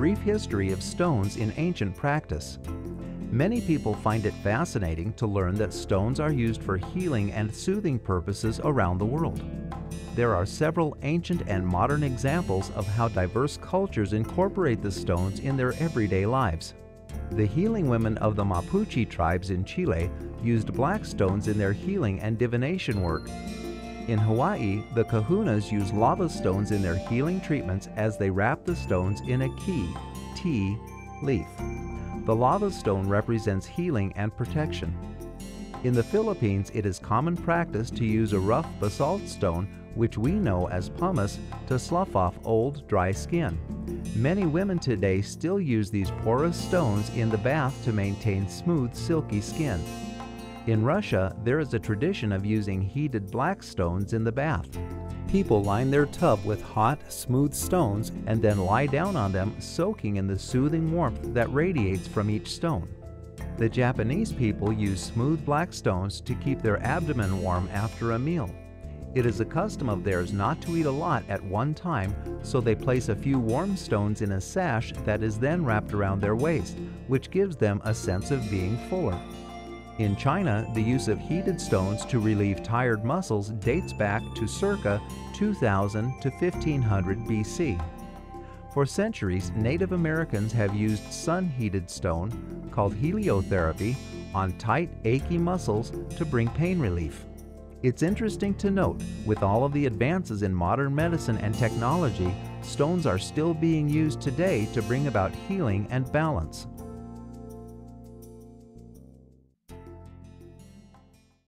Brief history of stones in ancient practice. Many people find it fascinating to learn that stones are used for healing and soothing purposes around the world. There are several ancient and modern examples of how diverse cultures incorporate the stones in their everyday lives. The healing women of the Mapuche tribes in Chile used black stones in their healing and divination work. In Hawaii, the kahunas use lava stones in their healing treatments as they wrap the stones in a ki, tea, leaf. The lava stone represents healing and protection. In the Philippines, it is common practice to use a rough basalt stone, which we know as pumice, to slough off old, dry skin. Many women today still use these porous stones in the bath to maintain smooth, silky skin. In Russia, there is a tradition of using heated black stones in the bath. People line their tub with hot, smooth stones and then lie down on them, soaking in the soothing warmth that radiates from each stone. The Japanese people use smooth black stones to keep their abdomen warm after a meal. It is a custom of theirs not to eat a lot at one time, so they place a few warm stones in a sash that is then wrapped around their waist, which gives them a sense of being fuller. In China, the use of heated stones to relieve tired muscles dates back to circa 2000 to 1500 BC. For centuries, Native Americans have used sun-heated stone, called heliotherapy, on tight, achy muscles to bring pain relief. It's interesting to note, with all of the advances in modern medicine and technology, stones are still being used today to bring about healing and balance.